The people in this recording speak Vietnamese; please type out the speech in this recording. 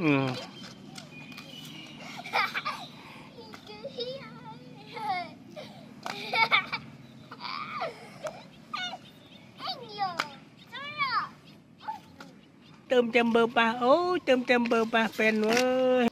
tôm châm bơ ba ô tôm châm bơ ba phen ơi.